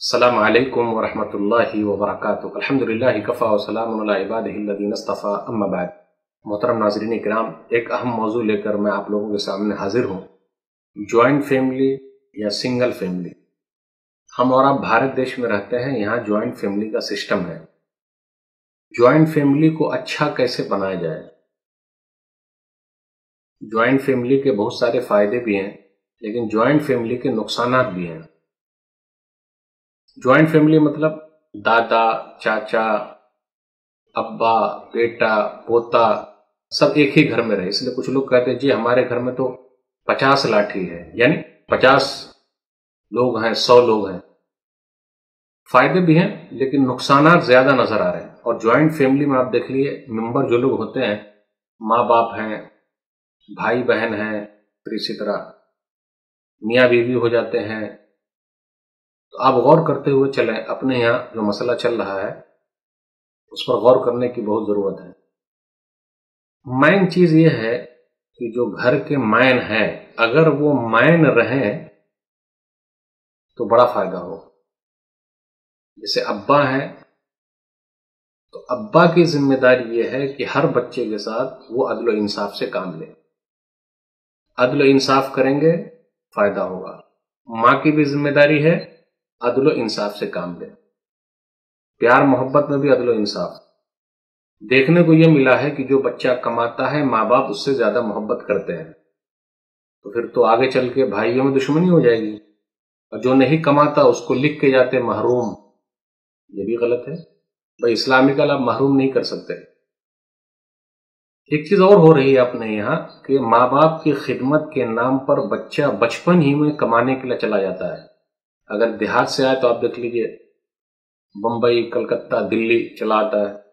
असलकम वरहमतुल्लाहि वबरकातुहू अल्हम्दुलिल्लाहि कफ़ा वसलाम इबादीन अस्तफ़ा अम्माबाद मोहतरम नाजरीन कराम एक अहम मौजू लेकर मैं आप लोगों के सामने हाजिर हूँ। ज्वाइंट फैमिली या सिंगल फैमिली हम और आप भारत देश में रहते हैं, यहाँ ज्वाइंट फैमिली का सिस्टम है। ज्वाइंट फैमिली को अच्छा कैसे बनाया जाए? ज्वाइंट फैमिली के बहुत सारे फ़ायदे भी हैं, लेकिन ज्वाइंट फैमिली के नुकसान भी हैं। ज्वाइंट फैमिली मतलब दादा, चाचा, अब्बा, बेटा, पोता सब एक ही घर में रहे। इसलिए कुछ लोग कहते हैं, जी, हमारे घर में तो पचास लाठी है। यानी पचास लोग हैं, सौ लोग हैं। फ़ायदे भी हैं, लेकिन नुकसान ज़्यादा नज़र आ रहे हैं। और ज्वाइंट फैमिली में आप देख लिए मेंबर जो लोग होते हैं माँ बाप हैं भाई बहन हैं, फिर इसी तरह मियाँ बीवी हो जाते हैं तो आप गौर करते हुए चलें, अपने यहाँ जो मसला चल रहा है, उस पर गौर करने की बहुत ज़रूरत है। मैन चीज़ ये है कि जो घर के मैन है, अगर वो मैन रहे तो बड़ा फ़ायदा हो। जैसे अब्बा है तो अब्बा की ज़िम्मेदारी यह है कि हर बच्चे के साथ वो अदल इंसाफ से काम ले। अदल इंसाफ करेंगे, फ़ायदा होगा। माँ की भी ज़िम्मेदारी है अदलो इंसाफ से काम ले। प्यार मोहब्बत में भी अदलो इंसाफ। देखने को यह मिला है कि जो बच्चा कमाता है माँ बाप उससे ज़्यादा मोहब्बत करते हैं। तो फिर तो आगे चल के भाइयों में दुश्मनी हो जाएगी। और जो नहीं कमाता, उसको लिख के जाते महरूम। ये भी गलत है। भाई इस्लामी का लाभ महरूम नहीं कर सकते। एक चीज़ और हो रही है अपने यहाँ कि माँ बाप की खिदमत के नाम पर बच्चा बचपन ही में कमाने के लिए चला जाता है। अगर देहात से आए तो आप देख लीजिए, बंबई, कलकत्ता, दिल्ली चला आता है,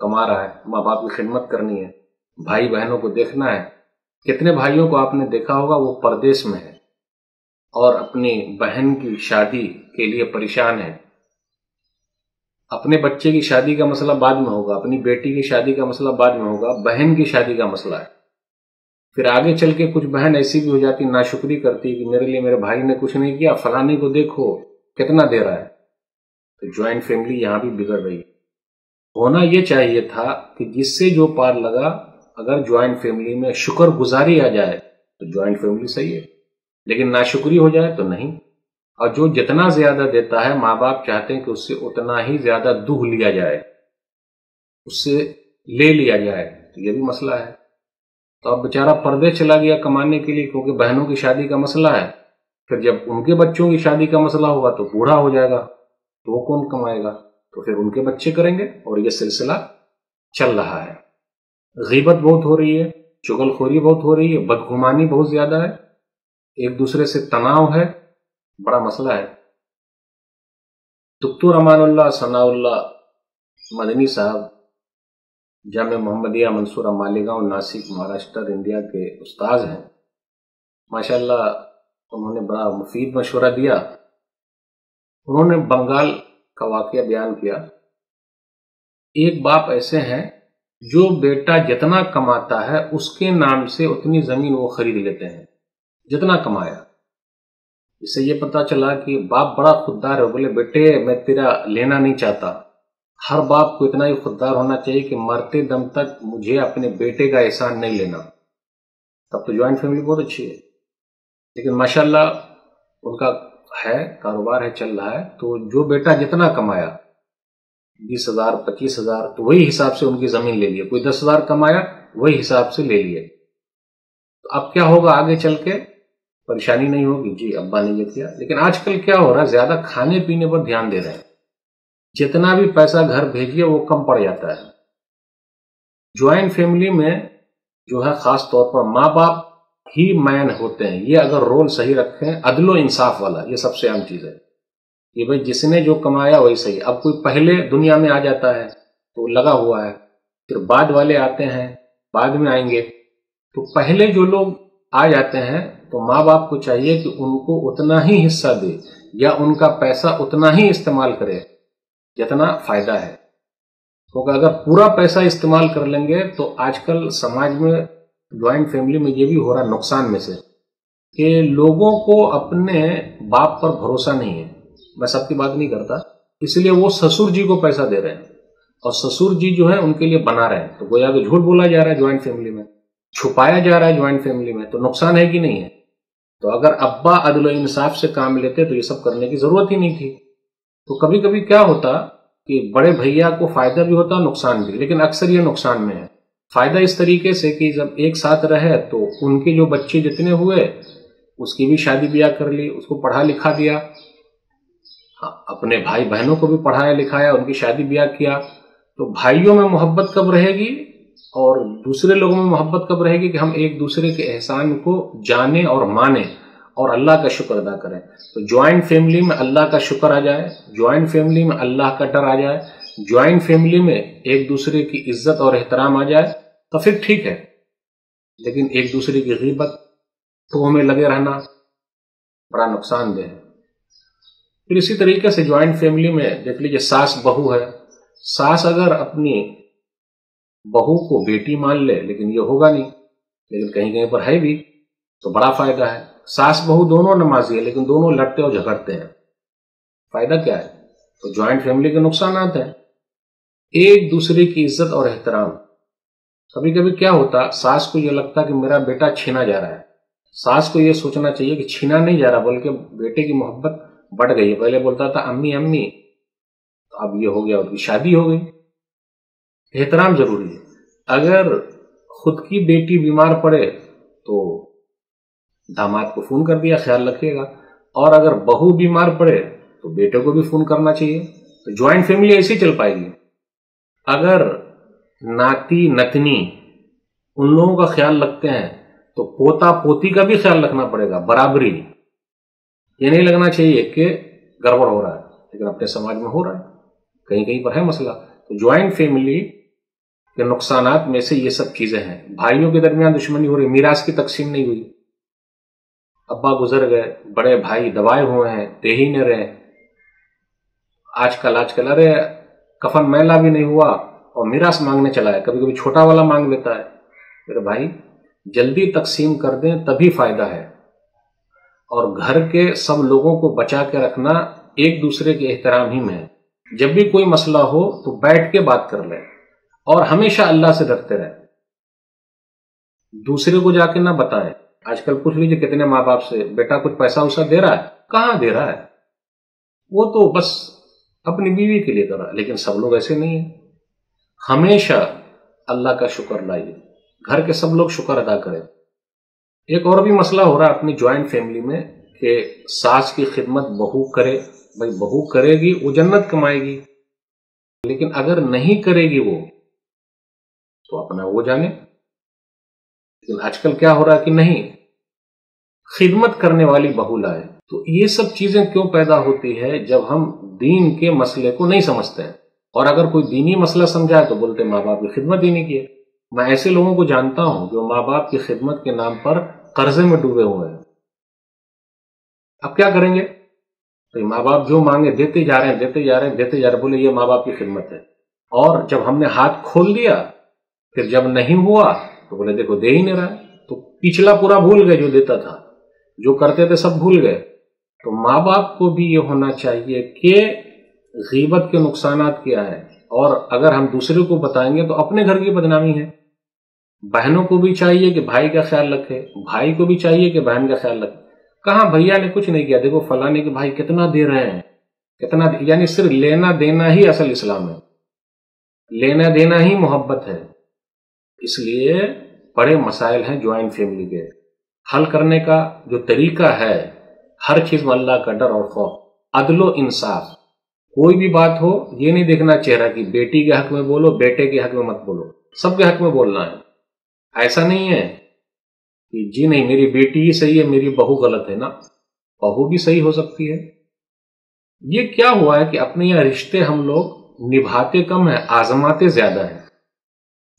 कमा रहा है। माँ बाप की खिदमत करनी है। भाई बहनों को देखना है। कितने भाइयों को आपने देखा होगा, वो परदेश में है। और अपनी बहन की शादी के लिए परेशान है। अपने बच्चे की शादी का मसला बाद में होगा, अपनी बेटी की शादी का मसला बाद में होगा, बहन की शादी का मसला है। फिर आगे चल के कुछ बहन ऐसी भी हो जाती, नाशुक्री करती कि मेरे लिए मेरे भाई ने कुछ नहीं किया, फलाने को देखो, कितना दे रहा है। तो ज्वाइंट फैमिली यहाँ भी बिगड़ रही होना यह चाहिए था कि जिससे जो पार लगा, अगर ज्वाइंट फैमिली में शुक्र गुजारी आ जाए तो ज्वाइंट फैमिली सही है। लेकिन नाशुक्री हो जाए तो नहीं। और जो जितना ज़्यादा देता है माँ बाप चाहते हैं कि उससे उतना ही ज़्यादा दुख लिया जाए, उससे ले लिया जाए तो यह भी मसला है। तो अब बेचारा परदेश चला गया कमाने के लिए, क्योंकि बहनों की शादी का मसला है। फिर जब उनके बच्चों की शादी का मसला होगा तो बूढ़ा हो जाएगा तो वो कौन कमाएगा? तो फिर उनके बच्चे करेंगे, और ये सिलसिला चल रहा है। गीबत बहुत हो रही है, चुगलखोरी बहुत हो रही है, बदगुमानी बहुत ज़्यादा है। एक दूसरे से तनाव है, बड़ा मसला है। तुक्तुर अमानुल्लाह सनाउल्ला मदनी साहब जाम मोहम्मदिया मंसूरा मालेगांव नासिक, महाराष्ट्र, इंडिया के उस्ताज हैं, माशाल्लाह उन्होंने बड़ा मुफीद मशवरा दिया। उन्होंने बंगाल का वाक्य बयान किया। एक बाप ऐसे हैं, जो बेटा जितना कमाता है, उसके नाम से उतनी ज़मीन वो खरीद लेते हैं, जितना कमाया। इससे ये पता चला कि बाप बड़ा खुददार है बोले, बेटे, मैं तेरा लेना नहीं चाहता। हर बाप को इतना ही खुददार होना चाहिए कि मरते दम तक मुझे अपने बेटे का एहसान नहीं लेना। तब तो ज्वाइंट फैमिली बहुत अच्छी है। लेकिन माशाल्लाह उनका है, कारोबार है, चल रहा है तो जो बेटा जितना कमाया, बीस हज़ार, पच्चीस हज़ार तो वही हिसाब से उनकी ज़मीन ले लिए। कोई दस हज़ार कमाया, वही हिसाब से ले लिए। तो अब क्या होगा आगे चल के? परेशानी नहीं होगी? जी, अब्बा ने ये किया। लेकिन आजकल क्या हो रहा है? ज़्यादा खाने पीने पर ध्यान दे रहे हैं। जितना भी पैसा घर भेजिए, वो कम पड़ जाता है। ज्वाइंट फैमिली में जो है, खास तौर पर माँ बाप ही मैन होते हैं। ये अगर रोल सही रखें, अदलो इंसाफ वाला, ये सबसे अहम चीज़ है। कि भाई, जिसने जो कमाया, वही सही। अब कोई पहले दुनिया में आ जाता है तो लगा हुआ है। फिर बाद वाले आते हैं, बाद में आएँगे। तो पहले जो लोग आ जाते हैं तो माँ बाप को चाहिए कि उनको उतना ही हिस्सा दे, या उनका पैसा उतना ही इस्तेमाल करे। जितना फ़ायदा है। क्योंकि तो अगर पूरा पैसा इस्तेमाल कर लेंगे तो आजकल समाज में ज्वाइंट फैमिली में ये भी हो रहा नुकसान में से, कि लोगों को अपने बाप पर भरोसा नहीं है। मैं सबकी बात नहीं करता, इसलिए वो ससुर जी को पैसा दे रहे हैं। और ससुर जी जो है, उनके लिए बना रहे हैं। तो गोया तो झूठ बोला जा रहा है ज्वाइंट फैमिली में, छुपाया जा रहा है ज्वाइंट फैमिली में तो नुकसान है कि नहीं है? तो अगर अब्बा अदल इंसाफ से काम लेते तो ये सब करने की ज़रूरत ही नहीं थी। तो कभी कभी क्या होता कि बड़े भैया को फ़ायदा भी होता, नुकसान भी। लेकिन अक्सर ये नुकसान में है। फ़ायदा इस तरीके से कि जब एक साथ रहे तो उनके जो बच्चे जितने हुए, उसकी भी शादी ब्याह कर ली, उसको पढ़ा लिखा दिया। अपने भाई बहनों को भी पढ़ाया लिखाया, उनकी शादी ब्याह किया। तो भाइयों में मोहब्बत कब रहेगी और दूसरे लोगों में मोहब्बत कब रहेगी कि हम एक दूसरे के एहसान को जाने और माने? और अल्लाह का शुक्र अदा करें। तो ज्वाइंट फैमिली में अल्लाह का शुक्र आ जाए ज्वाइंट फैमिली में अल्लाह का डर आ जाए ज्वाइंट फैमिली में एक दूसरे की इज़्ज़त और एहतराम आ जाए तो फिर ठीक है। लेकिन एक दूसरे की गीबत तो हमें लगे रहना बड़ा नुकसानदेह है। फिर इसी तरीके से ज्वाइंट फैमिली में देख लीजिए, सास बहू है। सास अगर अपनी बहू को बेटी मान ले, लेकिन ये होगा नहीं, लेकिन कहीं कहीं पर है भी तो बड़ा फ़ायदा है। सास बहू दोनों नमाजी है, लेकिन दोनों लड़ते और झगड़ते हैं। फ़ायदा क्या है? तो ज्वाइंट फैमिली के नुकसान आते हैं। एक दूसरे की इज़्ज़त और एहतराम। कभी कभी क्या होता, सास को यह लगता कि मेरा बेटा छीना जा रहा है। सास को यह सोचना चाहिए कि छीना नहीं जा रहा, बल्कि बेटे की मोहब्बत बढ़ गई है। पहले बोलता था, अम्मी अम्मी। तो अब ये हो गया उनकी शादी हो गई। एहतराम ज़रूरी है। अगर खुद की बेटी बीमार पड़े तो दामाद को फ़ोन कर दिया, ख्याल रखिएगा। और अगर बहू बीमार पड़े तो बेटे को भी फ़ोन करना चाहिए। तो ज्वाइंट फैमिली ऐसी चल पाएगी। अगर नाती नतनी उन लोगों का ख्याल रखते हैं तो पोता पोती का भी ख्याल रखना पड़ेगा, बराबरी। ये नहीं लगना चाहिए कि गड़बड़ हो रहा है, लेकिन अपने समाज में हो रहा है। कहीं कहीं पर है मसला। तो ज्वाइंट फैमिली के नुकसानात में से ये सब चीज़ें हैं। भाइयों के दरमियान दुश्मनी हो रही, मीरास की तकसीम नहीं हुई। अब्बा गुजर गए बड़े भाई दबाए हुए हैं दे ही न रहे। आजकल आजकल, अरे, कफन मैला भी नहीं हुआ और मीरास मांगने चला है। कभी कभी छोटा वाला मांग लेता है। मेरे भाई, जल्दी तकसीम कर दें, तभी फ़ायदा है। और घर के सब लोगों को बचा के रखना एक दूसरे के एहतराम ही में है। जब भी कोई मसला हो तो बैठ के बात कर ले और हमेशा अल्लाह से डरते रहे। दूसरे को जाके ना बताएँ। आजकल पूछ लीजिए कितने माँ बाप से, बेटा कुछ पैसा उसा दे रहा है? कहाँ दे रहा है? वो तो बस अपनी बीवी के लिए कर रहा है लेकिन सब लोग ऐसे नहीं है। हमेशा अल्लाह का शुक्र लाइए। घर के सब लोग शुक्र अदा करें। एक और भी मसला हो रहा है अपनी ज्वाइंट फैमिली में, कि सास की खिदमत बहू करे। भाई, बहू करेगी, वो जन्नत कमाएगी। लेकिन अगर नहीं करेगी वो तो अपना वो जाने। लेकिन आजकल क्या हो रहा है कि नहीं? खिदमत करने वाली बहू लाए तो ये सब चीज़ें क्यों पैदा होती है जब हम दीन के मसले को नहीं समझते हैं? और अगर कोई दीनी मसला समझाए तो बोलते माँ बाप की खिदमत ही नहीं की मैं ऐसे लोगों को जानता हूँ जो माँ बाप की खिदमत के नाम पर कर्जे में डूबे हुए हैं। अब क्या करेंगे? तो माँ बाप जो मांगे, देते जा रहे हैं, देते जा रहे हैं, देते जा रहे हैं, बोले, ये माँ बाप की खिदमत है। और जब हमने हाथ खोल दिया, फिर जब नहीं हुआ तो बोले, देखो, दे ही नहीं रहा तो पिछला पूरा भूल गए जो देता था। जो करते थे सब भूल गए। तो माँ बाप को भी ये होना चाहिए कि गीबत के नुकसान क्या है। और अगर हम दूसरे को बताएँगे तो अपने घर की बदनामी है। बहनों को भी चाहिए कि भाई का ख्याल रखे। भाई को भी चाहिए कि बहन का ख्याल रखे। कहा भैया ने कुछ नहीं किया? देखो, फलाने के भाई कितना दे रहे हैं। कितना यानी सिर्फ़ लेना देना ही असल इस्लाम है। लेना देना ही मोहब्बत है। इसलिए बड़े मसाइल हैं ज्वाइंट फैमिली के। हल करने का जो तरीका है, हर चीज़ में अल्लाह का डर और खौफ। अदलो इंसाफ। कोई भी बात हो, ये नहीं देखना चेहरा कि बेटी के हक में बोलो, बेटे के हक में मत बोलो। सबके हक में बोलना है। ऐसा नहीं है कि, जी नहीं, मेरी बेटी ही सही है, मेरी बहू गलत है ना? बहू भी सही हो सकती है। ये क्या हुआ है कि अपने यहाँ रिश्ते हम लोग निभाते कम है, आजमाते ज़्यादा है।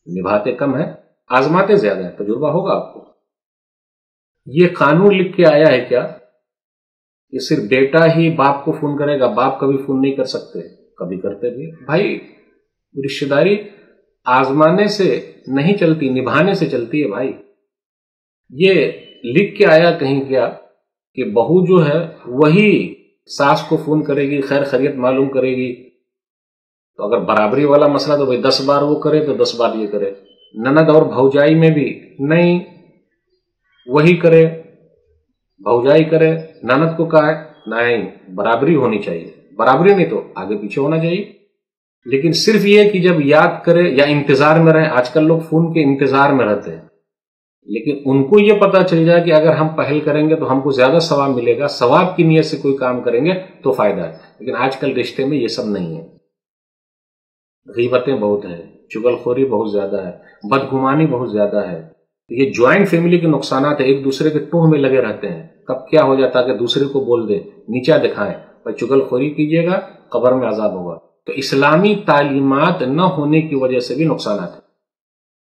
निभाते कम है, आजमाते ज़्यादा है, तजुर्बा होगा आपको। ये कानून लिख के आया है क्या? ये सिर्फ़ बेटा ही बाप को फ़ोन करेगा, बाप कभी फ़ोन नहीं कर सकते, कभी करते भी भाई, रिश्तेदारी आजमाने से नहीं चलती, निभाने से चलती है भाई। ये लिख के आया कहीं क्या कि बहू जो है, वही सास को फ़ोन करेगी, खैर खरीत मालूम करेगी तो अगर बराबरी वाला मसला तो भाई दस बार वो करे तो दस बार ये करे। ननद और भौजाई में भी नहीं, वही करे, भौजाई करे, ननद को कहा नहीं, बराबरी होनी चाहिए। बराबरी नहीं तो आगे पीछे होना चाहिए। लेकिन सिर्फ़ ये कि जब याद करे या इंतज़ार में रहे, आजकल लोग फ़ोन के इंतज़ार में रहते हैं। लेकिन उनको ये पता चल जाए कि अगर हम पहल करेंगे तो हमको ज़्यादा सवाब मिलेगा, सवाब की नीयत से कोई काम करेंगे तो फ़ायदा है। लेकिन आजकल रिश्ते में ये सब नहीं है। गीबतें बहुत है, चुगलखोरी बहुत ज़्यादा है, बदगुमानी बहुत ज़्यादा है। ये ज्वाइंट फैमिली के नुकसान है, एक दूसरे के टोह में लगे रहते हैं। कब क्या हो जाता है कि दूसरे को बोल दे, नीचा दिखाएँ, भाई चुगलखोरी कीजिएगा, कबर में आज़ाद होगा। तो इस्लामी तालीमत न होने की वजह से भी नुकसान है।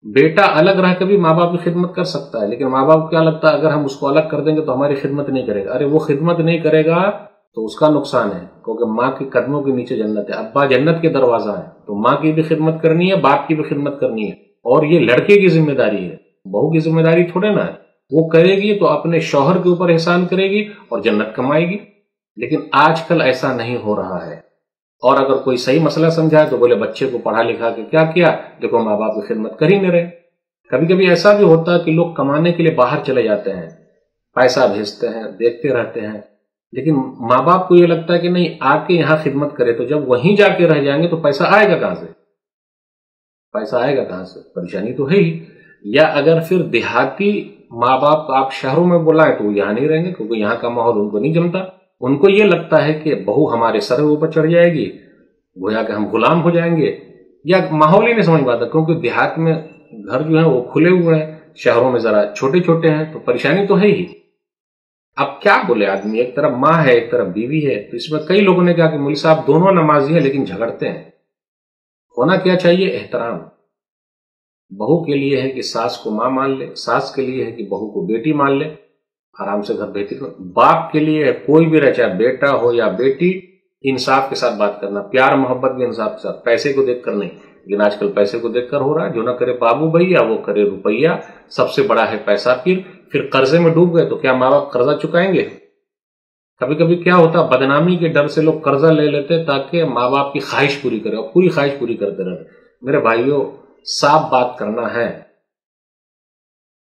बेटा अलग रह कर भी माँ बाप की खिदमत कर सकता है, लेकिन माँ बाप क्या लगता है, अगर हम उसको अलग कर देंगे तो हमारी खिदमत नहीं करेगा। अरे वो खिदमत नहीं करेगा तो उसका नुकसान है, क्योंकि माँ के कदमों के नीचे जन्नत है। अब्बा जन्नत के दरवाज़ा है तो माँ की भी खिदमत करनी है, बाप की भी खिदमत करनी है। और ये लड़के की ज़िम्मेदारी है। बहू की ज़िम्मेदारी थोड़े ना है। वो करेगी तो अपने शौहर के ऊपर एहसान करेगी और जन्नत कमाएगी। लेकिन आजकल ऐसा नहीं हो रहा है। और अगर कोई सही मसला समझाए तो बोले, बच्चे को पढ़ा लिखा के क्या किया? देखो माँ बाप की खिदमत कर ही नहीं रहे। कभी कभी ऐसा भी होता है कि लोग कमाने के लिए बाहर चले जाते हैं, पैसा भेजते हैं, देखते रहते हैं। लेकिन माँ बाप को ये लगता है कि नहीं आके यहाँ खिदमत करे तो जब वहीं जाके रह जाएँगे तो पैसा आएगा कहाँ से? पैसा आएगा कहाँ से? परेशानी तो है ही। या अगर फिर देहाती माँ बाप आप शहरों में बुलाए तो वो यहाँ नहीं रहेंगे, क्योंकि यहाँ का माहौल उनको नहीं जमता। उनको ये लगता है कि बहू हमारे सर ऊपर चढ़ जाएगी, गोया के हम गुलाम हो जाएँगे। या माहौल ही नहीं समझ पाता क्योंकि देहात में घर जो है, वो खुले हुए हैं, शहरों में जरा छोटे छोटे हैं तो परेशानी तो है ही। अब क्या बोले आदमी? एक तरफ़ माँ है, एक तरफ़ बीवी है। तो इसमें कई लोगों ने कहा कि मुल साहब दोनों नमाजी है, लेकिन झगड़ते हैं। होना क्या चाहिए? एहतराम। बहू के लिए है कि सास को माँ मान ले, सास के लिए है कि बहू को बेटी मान ले। आराम से घर बेटी को बाप के लिए है, कोई भी रहे, चाहे बेटा हो या बेटी, इंसाफ के साथ बात करना। प्यार, मोहब्बत भी इंसाफ के साथ। पैसे को देखकर नहीं। लेकिन आजकल पैसे को देखकर हो रहा है। जो ना करे बाबू भैया, वो करे रुपया। सबसे बड़ा है पैसा फिर। फिर कर्जे में डूब गए तो क्या माँ बाप कर्जा चुकाएँगे? कभी कभी क्या होता, बदनामी के डर से लोग कर्जा ले लेते ताकि माँ बाप की ख्वाहिश पूरी करे और पूरी ख्वाहिश पूरी करते रहे। मेरे भाइयों, साफ़ बात करना है।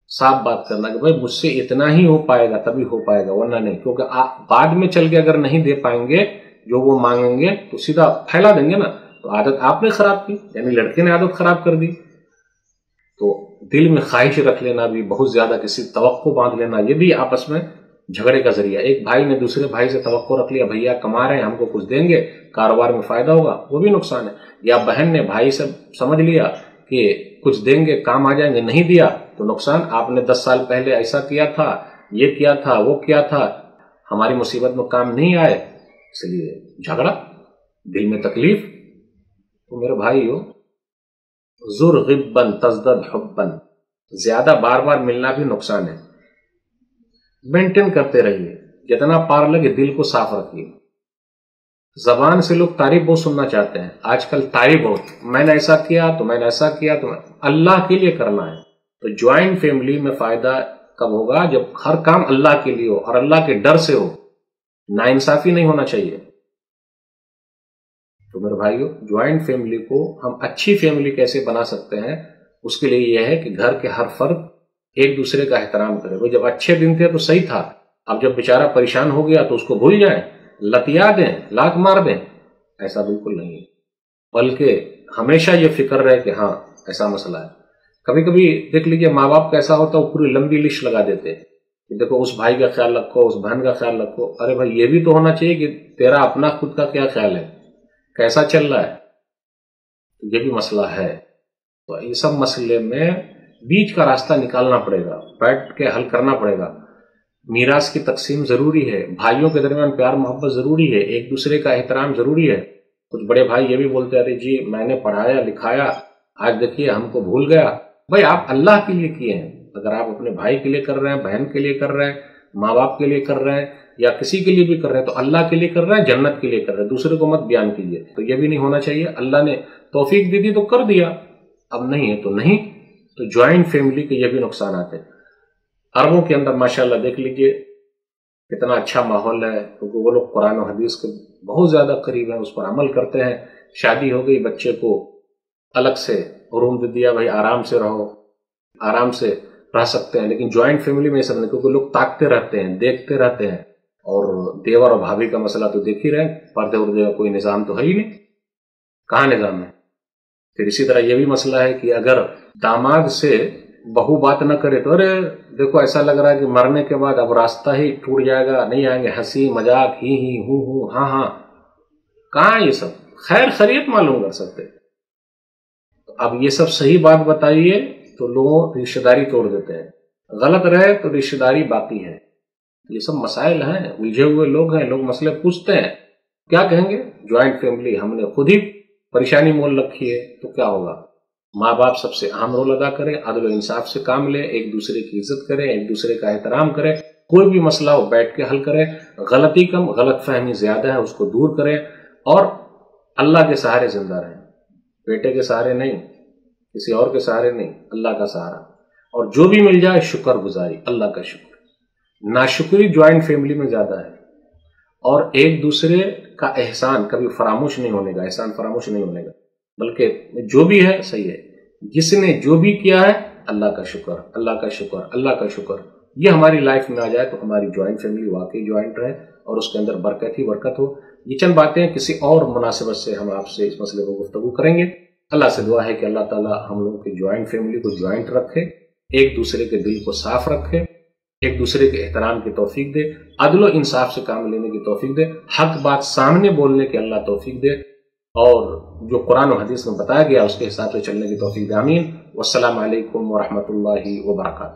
साफ़ बात करना कि भाई मुझसे इतना ही हो पाएगा, तभी हो पाएगा, वरना नहीं। क्योंकि बाद में चल के अगर नहीं दे पाएँगे, जो वो मांगेंगे तो सीधा फैला देंगे ना। तो आदत आपने खराब की, यानी लड़के ने आदत खराब कर दी। तो दिल में ख्वाहिश रख लेना भी, बहुत ज़्यादा किसी तो बाँध लेना, ये भी आपस में झगड़े का ज़रिया एक भाई ने दूसरे भाई से तो रख लिया, भैया, कमा रहे हैं, हमको कुछ देंगे, कारोबार में फ़ायदा होगा। वो भी नुकसान है। या बहन ने भाई से समझ लिया कि कुछ देंगे, काम आ जाएँगे, नहीं दिया तो नुकसान। आपने दस साल पहले ऐसा किया था, ये किया था, वो किया था, हमारी मुसीबत में काम नहीं आए। इसलिए झगड़ा, दिल में तकलीफ़ तो मेरे भाई हो जुर गिब्बन, तजदद हब्बन। ज़्यादा बार बार मिलना भी नुकसान है। मेंटेन करते रहिए। जितना पार लगे, दिल को साफ़ रखिए। जबान से लोग तारीफ़ बहुत सुनना चाहते हैं। आजकल तारीफ़ बहुत मैंने ऐसा किया तो मैंने ऐसा किया तो अल्लाह के लिए करना है। तो ज्वाइंट फैमिली में फ़ायदा कब होगा? जब हर काम अल्लाह के लिए हो और अल्लाह के डर से हो। नाइंसाफी नहीं होना चाहिए। तो मेरे भाइयों ज्वाइंट फैमिली को हम अच्छी फैमिली कैसे बना सकते हैं, उसके लिए यह है कि घर के हर फर्द एक दूसरे का एहतराम करे। जब अच्छे दिन थे तो सही था। अब जब बेचारा परेशान हो गया तो उसको भूल जाए, लतिया दें, लात मार दें। ऐसा बिल्कुल नहीं है। बल्कि हमेशा ये फ़िक्र रहे कि हाँ ऐसा मसला है। कभी कभी देख लीजिए माँ बाप कैसा होता है, वो पूरी लंबी लिस्ट लगा देते हैं कि देखो, उस भाई का ख्याल रखो, उस बहन का ख्याल रखो। अरे भाई, ये भी तो होना चाहिए कि तेरा अपना खुद का क्या ख्याल है। कैसा चल रहा है? तो ये भी मसला है। तो ये सब मसले में बीच का रास्ता निकालना पड़ेगा, बैठ के हल करना पड़ेगा। मीरास की तकसीम ज़रूरी है, भाइयों के दरमियान प्यार, मोहब्बत ज़रूरी है, एक दूसरे का एहतराम ज़रूरी है। कुछ बड़े भाई ये भी बोलते अरे जी, मैंने पढ़ाया, लिखाया, आज देखिए हमको भूल गया। भाई, आप अल्लाह के लिए किए हैं। अगर आप अपने भाई के लिए कर रहे हैं, बहन के लिए कर रहे हैं माँ बाप के लिए कर रहे हैं या किसी के लिए भी कर रहे हैं तो अल्लाह के लिए कर रहे हैं, जन्नत के लिए कर रहे हैं, दूसरे को मत बयान कीजिए। तो ये भी नहीं होना चाहिए। अल्लाह ने तोफीक दी थी तो कर दिया। अब नहीं है तो नहीं। तो ज्वाइंट फैमिली के ये भी नुकसान आते अरबों के अंदर माशाल्लाह देख लीजिए, कितना अच्छा माहौल है। क्योंकि वो लोग कुरान और हदीस के बहुत ज़्यादा करीब हैं, उस पर अमल करते हैं। शादी हो गई, बच्चे को अलग से रूम दे दिया, भाई आराम से रहो। आराम से रह सकते हैं, लेकिन ज्वाइंट फैमिली में सब नहीं, क्योंकि लोग ताकते रहते हैं, देखते रहते हैं। और देवर और भाभी का मसला तो देख ही रहे पर्दे उर्दे का कोई निज़ाम तो है ही नहीं। कहा निज़ाम है? फिर इसी तरह यह भी मसला है कि अगर दामाद से बहु बात न करे तो अरे, देखो ऐसा लग रहा है कि मरने के बाद अब रास्ता ही टूट जाएगा, नहीं आएँगे, हँसी, मज़ाक, ही ही, हूँ हूँ हाँ हाँ। कहा ये सब? खैर खरीत मालूम कर सकते। तो अब ये सब सही बात बताइए तो लोग रिश्तेदारी तोड़ देते हैं। गलत रहे तो रिश्तेदारी बाकी है। ये सब मसाइल हैं, उलझे हुए लोग हैं, लोग मसले पूछते हैं। क्या कहेंगे? ज्वाइंट फैमिली हमने खुद ही परेशानी मोल रखी है तो क्या होगा? माँ बाप सबसे अहम रोल अदा करें अदल इंसाफ से काम लें एक दूसरे की इज़्ज़त करें एक दूसरे का एहतराम करें, कोई भी मसला हो बैठ के हल करें, गलती कम गलत फहमी ज़्यादा है, उसको दूर करें, और अल्लाह के सहारे ज़िंदा रहें। बेटे के सहारे नहीं किसी और के सहारे नहीं, अल्लाह का सहारा। और जो भी मिल जाए शुक्र गुजारी अल्लाह का शुक्र। नाशुक्री ज्वाइंट फैमिली में ज़्यादा है। और एक दूसरे का एहसान कभी फरामोश नहीं होने का, एहसान फरामोश नहीं होने का। बल्कि जो भी है, सही है। जिसने जो भी किया है, अल्लाह का शुक्र, अल्लाह का शुक्र, अल्लाह का शुक्र। ये हमारी लाइफ में आ जाए तो हमारी ज्वाइंट फैमिली वाकई ज्वाइंट रहे और उसके अंदर बरकत ही बरकत हो। ये चंद बातें किसी और मुनासिबत से हम आपसे इस मसले को गुफ्तु करेंगे। अल्लाह से दुआ है कि अल्लाह ताला हम लोगों की ज्वाइंट फैमिली को ज्वाइंट रखे, एक दूसरे के दिल को साफ़ रखे, एक दूसरे के एहतराम की तोफीक दे, अदलो इंसाफ से काम लेने की तोफीक दे, हक बात सामने बोलने की अल्लाह तोफीक दे, और जो कुरान और हदीस में बताया गया उसके हिसाब से चलने की तोफीक दे, आमीन। वसलम वरहमल वर्का